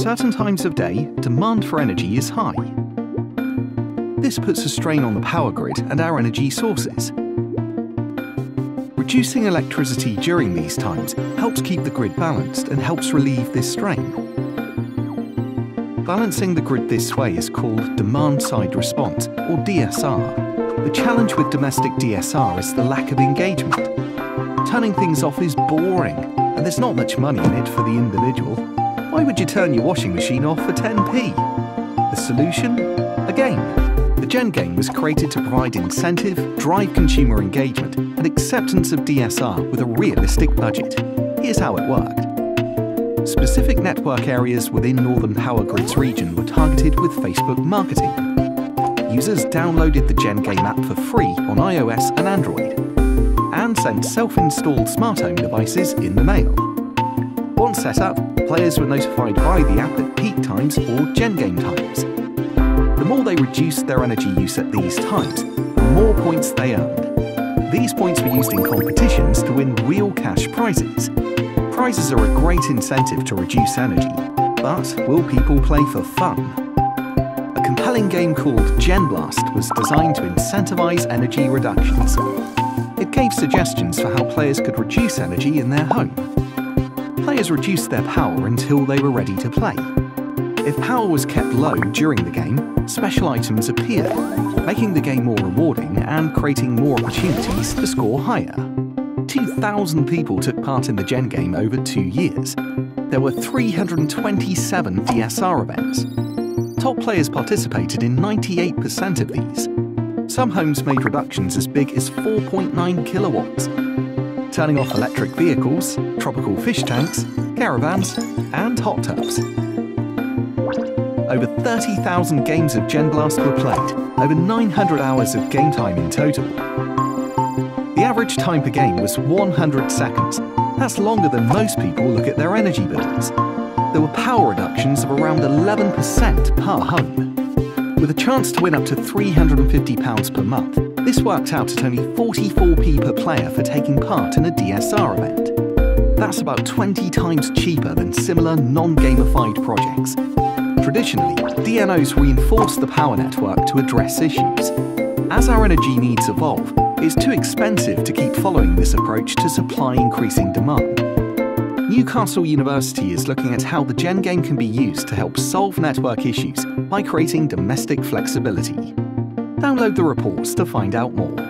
certain times of day, demand for energy is high. This puts a strain on the power grid and our energy sources. Reducing electricity during these times helps keep the grid balanced and helps relieve this strain. Balancing the grid this way is called demand side response, or DSR. The challenge with domestic DSR is the lack of engagement. Turning things off is boring, and there's not much money in it for the individual. Why would you turn your washing machine off for 10p? The solution? A game. The Gen game was created to provide incentive, drive consumer engagement, and acceptance of DSR with a realistic budget. Here's how it worked. Specific network areas within Northern Powergrid's region were targeted with Facebook marketing. Users downloaded the Gen Game app for free on iOS and Android, and sent self-installed smart home devices in the mail. Once set up, players were notified by the app at peak times or Gen Game times. The more they reduced their energy use at these times, the more points they earned. These points were used in competitions to win real cash prizes. Prizes are a great incentive to reduce energy, but will people play for fun? A compelling game called Gen Blast was designed to incentivize energy reductions. It gave suggestions for how players could reduce energy in their home. Players reduced their power until they were ready to play. If power was kept low during the game, special items appeared, making the game more rewarding and creating more opportunities to score higher. 2,000 people took part in the Gen game over two years. There were 327 DSR events. Top players participated in 98% of these. Some homes made reductions as big as 4.9 kilowatts, turning off electric vehicles, tropical fish tanks, caravans, and hot tubs. Over 30,000 games of Gen Blast were played, over 900 hours of game time in total. The average time per game was 100 seconds. That's longer than most people look at their energy bills. There were power reductions of around 11% per home. With a chance to win up to £350 per month, this worked out at only 44p per player for taking part in a DSR event. That's about 20 times cheaper than similar non-gamified projects. Traditionally, DNOs reinforce the power network to address issues. As our energy needs evolve, it's too expensive to keep following this approach to supply increasing demand. Newcastle University is looking at how the Gen game can be used to help solve network issues by creating domestic flexibility. Download the reports to find out more.